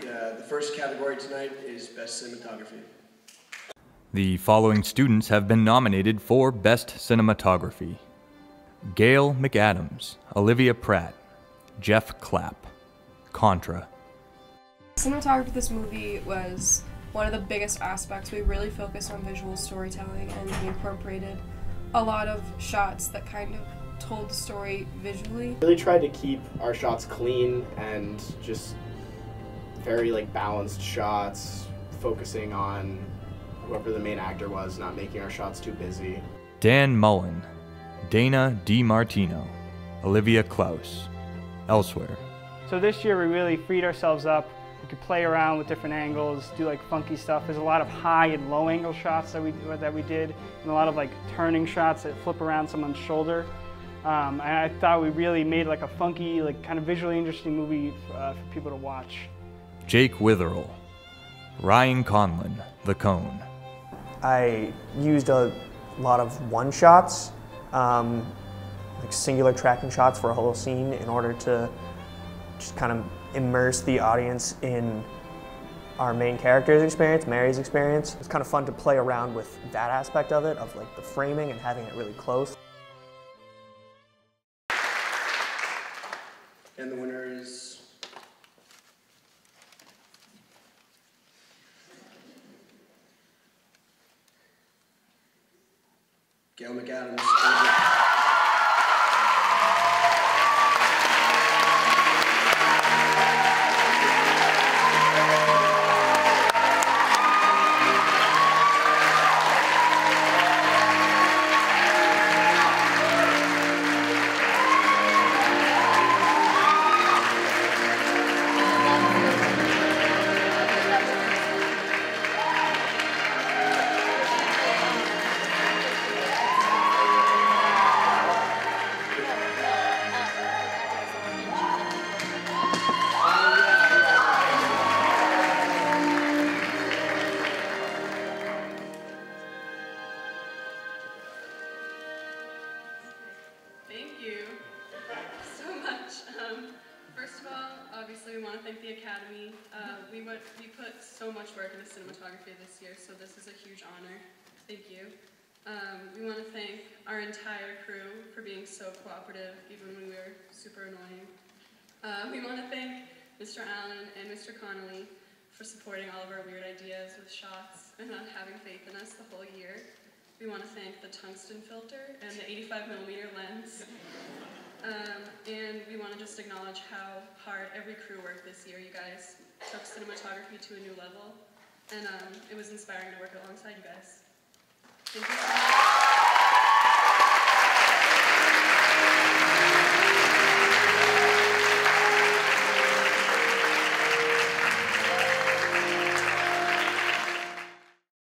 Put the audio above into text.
the, uh, the first category tonight is Best Cinematography. The following students have been nominated for Best Cinematography Gail McAdams, Olivia Pratt, Jeff Clapp, Contra. Cinematography of this movie was one of the biggest aspects. We really focused on visual storytelling and we incorporated a lot of shots that kind of told the story visually. Really tried to keep our shots clean and just very like balanced shots, focusing on whoever the main actor was, not making our shots too busy. Dan Mullen, Dana DiMartino, Olivia Klaus, Elsewhere. So this year we really freed ourselves up. We could play around with different angles, do like funky stuff. There's a lot of high and low angle shots that we that we did, and a lot of like turning shots that flip around someone's shoulder. Um, and I thought we really made like a funky, like kind of visually interesting movie uh, for people to watch. Jake Witherell, Ryan Conlon, The Cone. I used a lot of one shots, um, like singular tracking shots for a whole scene in order to just kind of immerse the audience in our main character's experience, Mary's experience. It's kind of fun to play around with that aspect of it, of like the framing and having it really close. And the winner is Gail McAdams. We want to thank the Academy. Uh, we, we put so much work into cinematography this year, so this is a huge honor. Thank you. Um, we want to thank our entire crew for being so cooperative, even when we were super annoying. Uh, we want to thank Mr. Allen and Mr. Connolly for supporting all of our weird ideas with shots and uh, having faith in us the whole year. We want to thank the tungsten filter and the 85 millimeter lens. Um, and we want to just acknowledge how hard every crew worked this year. You guys took cinematography to a new level, and um, it was inspiring to work alongside you guys. Thank you.